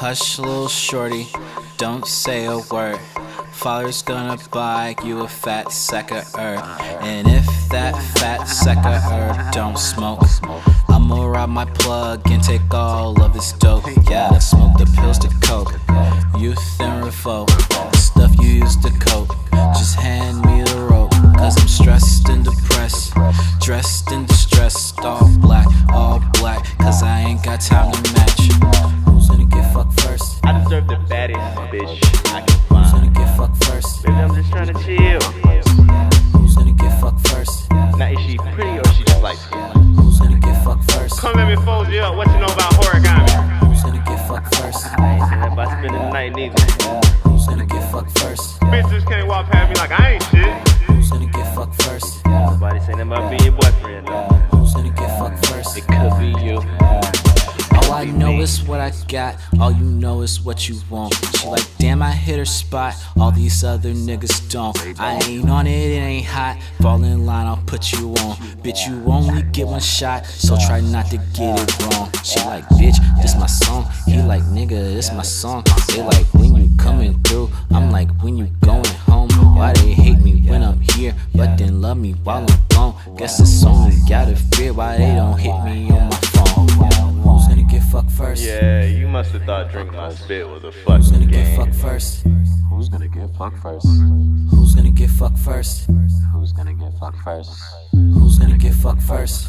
Hush, little shorty, don't say a word. Father's gonna buy you a fat sack of herb. And if that fat sack of herb don't smoke, I'ma rob my plug and take all of his dope. Yeah, smoke the pills to coke. Youth and revolt, the stuff you used to cope. Just hand me the rope, cause I'm stressed and depressed. Dressed and distressed, all black, all black, cause I ain't got time to match. Who's gonna get fucked first? I deserve the baddest bitch I can Who's gonna get fucked first? Baby, I'm just trying to chill. Who's gonna get fucked first? Now, is she pretty or she just like Who's gonna get fucked first? Come let me fold you up. What you know about origami? Who's gonna get fucked first? I ain't saying about spending the night neither. Who's gonna get fucked first? Bitches can't walk past me like I ain't shit. Know is what I got, all you know is what you want. She like, damn, I hit her spot, all these other niggas don't. I ain't on it, it ain't hot. Fall in line, I'll put you on. Bitch, you only get one shot, so try not to get it wrong. She like, bitch, this my song. He like, nigga, this my song. They like, when you coming through, I'm like, when you going home. Why they hate me when I'm here, but then love me while I'm gone? Guess it's only gotta fear why they don't hit me on my first? Yeah, you must have thought drink my spit was a Who's gonna get fucked first? Who's gonna get fucked first? Who's gonna get fucked first? Who's gonna get fucked first? Who's gonna get fucked first?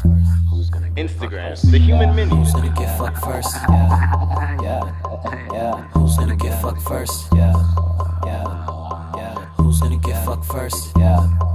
Who's gonna get Instagram, the human menu. Who's gonna get fucked first? Yeah, yeah, Who's gonna get fucked first? yeah, yeah, yeah, Who's gonna get fucked first? yeah.